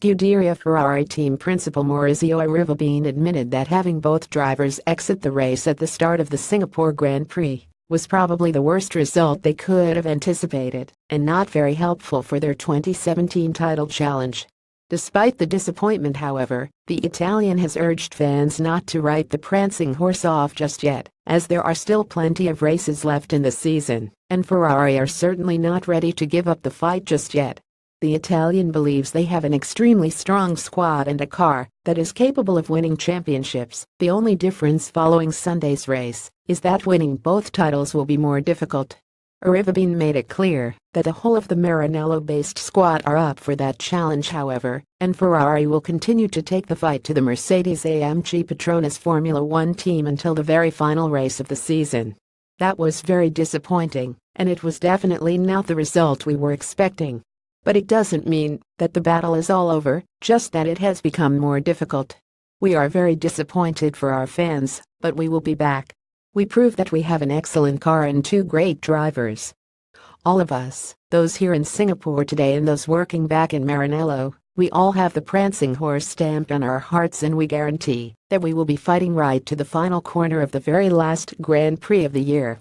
Scuderia Ferrari team principal Maurizio Arrivabene admitted that having both drivers exit the race at the start of the Singapore Grand Prix was probably the worst result they could have anticipated and not very helpful for their 2017 title challenge. Despite the disappointment however, the Italian has urged fans not to write the prancing horse off just yet, as there are still plenty of races left in the season, and Ferrari are certainly not ready to give up the fight just yet. The Italian believes they have an extremely strong squad and a car that is capable of winning championships. The only difference following Sunday's race is that winning both titles will be more difficult. Arrivabene made it clear that the whole of the Maranello-based squad are up for that challenge however, and Ferrari will continue to take the fight to the Mercedes-AMG Petronas Formula One team until the very final race of the season. That was very disappointing, and it was definitely not the result we were expecting. But it doesn't mean that the battle is all over, just that it has become more difficult. We are very disappointed for our fans, but we will be back. We prove that we have an excellent car and two great drivers. All of us, those here in Singapore today and those working back in Maranello, we all have the prancing horse stamped on our hearts and we guarantee that we will be fighting right to the final corner of the very last Grand Prix of the year.